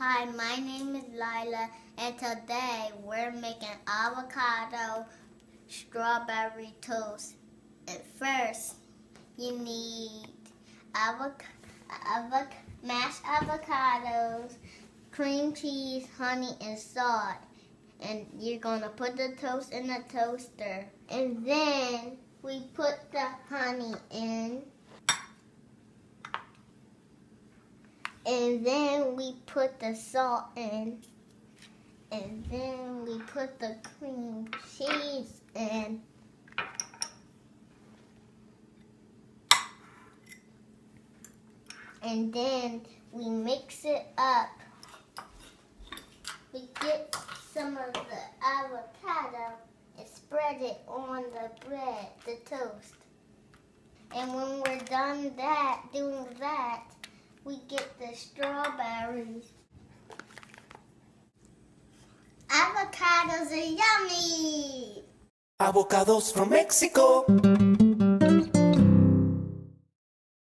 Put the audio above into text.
Hi, my name is Lila, and today we're making avocado strawberry toast. At first, you need avoc avoc mashed avocados, cream cheese, honey, and salt. And you're gonna put the toast in the toaster. And then we put the honey in. And then we put the salt in. And then we put the cream cheese in. And then we mix it up. We get some of the avocado and spread it on the bread, the toast. And when we're done that, doing that, we get the strawberries. Avocados are yummy! Avocados from Mexico.